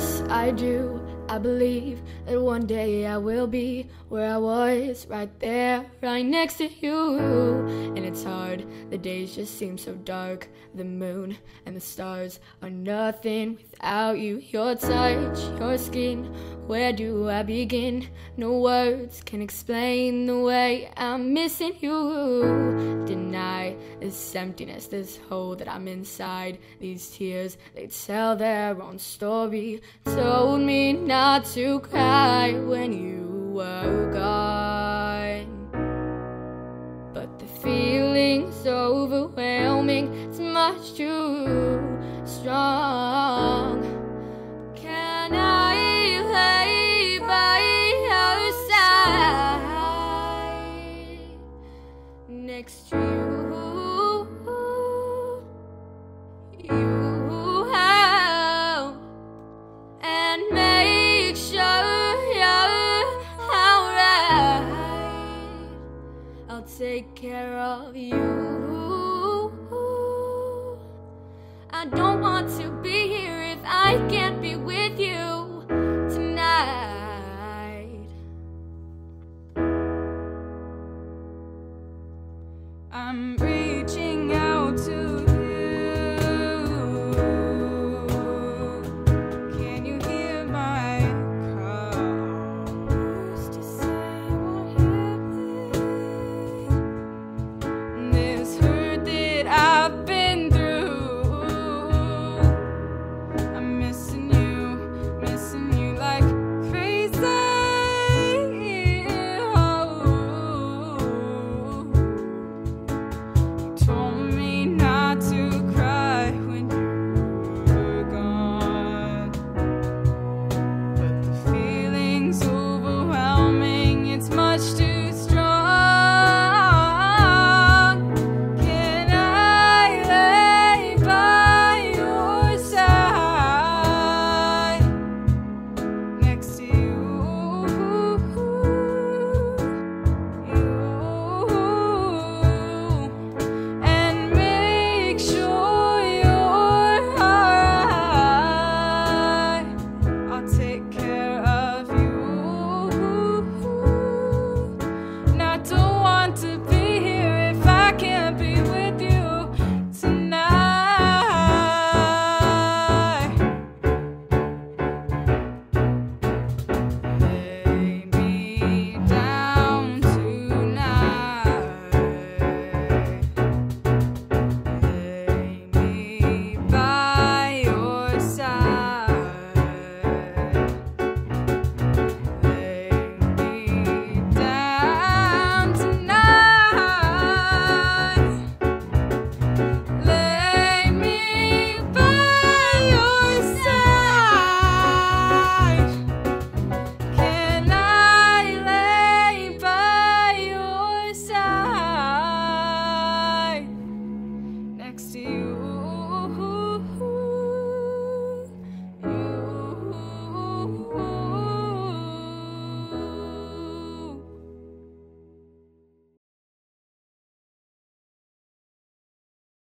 Yes, I do. I believe that one day I will be where I was, right there, right next to you. And it's hard, the days just seem so dark. The moon and the stars are nothing without you. Your touch, your skin, where do I begin? No words can explain the way I'm missing you. Deny this emptiness, this hole that I'm inside. These tears, they tell their own story. Told me not not to cry when you were gone. But the feeling's overwhelming, it's much too take care of you. I don't want to be here if I can't be with you tonight. I'm